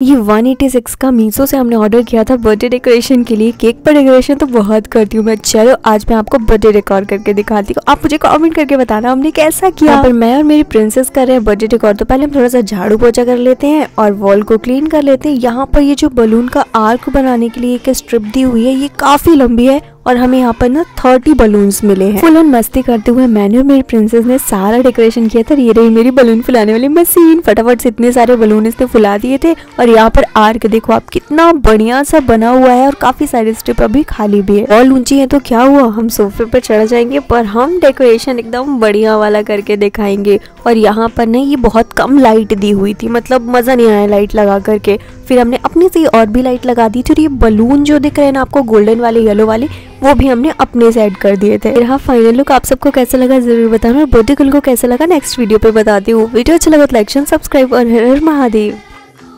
ये 186 का मीसो से हमने ऑर्डर किया था बर्थडे डेकोरेशन के लिए। केक पर डेकोरेशन तो बहुत करती हूँ मैं। चलो, आज मैं आपको बर्थडे डेकोर करके दिखाती हूँ। आप मुझे कमेंट करके बताना, हमने कैसा किया? पर मैं और मेरी प्रिंसेस कर रहे हैं बर्थडे डेकोर तो पहले हम थोड़ा सा झाड़ू पोछा कर लेते हैं और वॉल को क्लीन कर लेते हैं। यहाँ पर ये जो बलून का आर्क बनाने के लिए एक स्ट्रिप दी हुई है, ये काफ़ी लंबी है और हमें यहाँ पर ना थर्टी बलून्स मिले हैं। फुल ऑन मस्ती करते हुए मैंने और मेरी प्रिंसेस ने सारा डेकोरेशन किया था। ये रही मेरी बलून फुलाने वाली मशीन फटाफट से इतने सारे बलून इसने फुला दिए थे और यहाँ पर आर्क देखो आप, कितना बढ़िया सा बना हुआ है और काफ़ी सारे स्ट्रिप अभी खाली भी है। वॉल ऊँची है तो क्या हुआ? हम सोफे पर चढ़ जाएँगे पर हम डेकोरेशन एकदम बढ़िया वाला करके दिखाएँगे। और यहाँ पर ना ये बहुत कम लाइट दी हुई थी। मतलब मज़ा नहीं आया लाइट लगा करके। फिर हमने अपने से और भी लाइट लगा दी थी और ये बलून जो दिख रहे हैं ना आपको गोल्डन वाले येलो वाले, वो भी हमने अपने से ऐड कर दिए थे। हाँ फाइनल लुक आप सबको कैसा लगा ज़रूर बताना और बर्थडे कल को कैसा लगा नेक्स्ट वीडियो पे बताती हूँ। वीडियो अच्छा लगा तो लाइक सब्सक्राइब और हर महादेव।